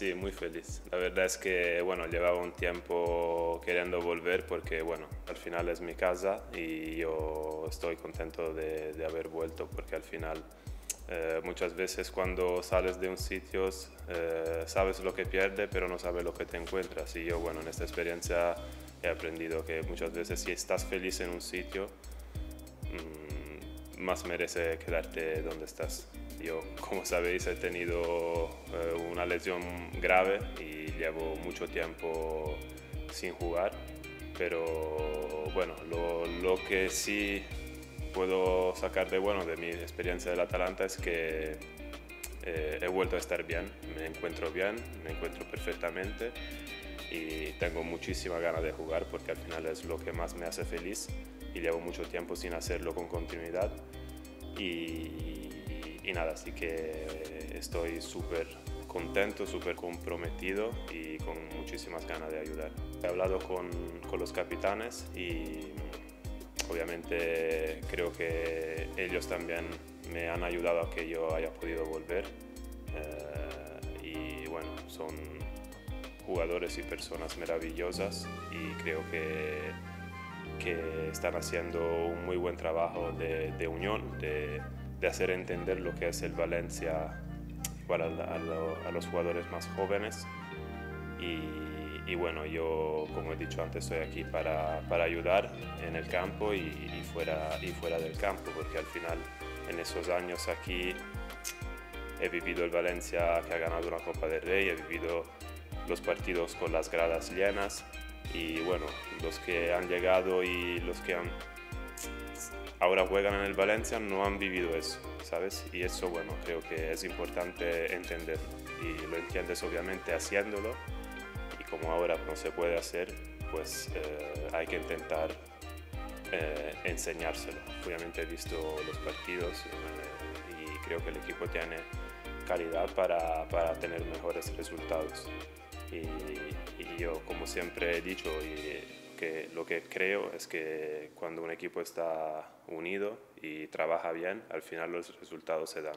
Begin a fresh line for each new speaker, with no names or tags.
Sí, muy feliz. La verdad es que, bueno, llevaba un tiempo queriendo volver porque, bueno, al final es mi casa y yo estoy contento de, de haber vuelto porque al final eh, muchas veces cuando sales de un sitio eh, sabes lo que pierdes pero no sabes lo que te encuentras y yo, bueno, en esta experiencia he aprendido que muchas veces si estás feliz en un sitio, mm, más merece quedarte donde estás. Yo, como sabéis, he tenido eh, una lesión grave y llevo mucho tiempo sin jugar, pero bueno, lo, lo que sí puedo sacar de bueno de mi experiencia del Atalanta es que eh, he vuelto a estar bien, me encuentro bien, me encuentro perfectamente y tengo muchísima ganas de jugar porque al final es lo que más me hace feliz y llevo mucho tiempo sin hacerlo con continuidad y, y nada, así que estoy súper contento, súper comprometido y con muchísimas ganas de ayudar. He hablado con, con los capitanes y obviamente creo que ellos también me han ayudado a que yo haya podido volver eh, y bueno, son jugadores y personas maravillosas y creo que, que están haciendo un muy buen trabajo de, de unión, de, de hacer entender lo que es el Valencia para a, los jugadores más jóvenes. Y, y, bueno, yo, como he dicho antes, estoy aquí para, para ayudar en el campo y, y, fuera, y fuera del campo, porque al final, en esos años aquí, he vivido el Valencia que ha ganado una Copa del Rey, he vivido los partidos con las gradas llenas y bueno, los que han llegado y los que han ahora juegan en el Valencia no han vivido eso, ¿sabes? Y eso, bueno, creo que es importante entender y lo entiendes obviamente haciéndolo y como ahora no se puede hacer, pues eh, hay que intentar eh, enseñárselo. Obviamente he visto los partidos eh, y creo que el equipo tiene calidad para, para tener mejores resultados. Y, yo, como siempre he dicho, y que lo que creo es que cuando un equipo está unido y trabaja bien, al final los resultados se dan.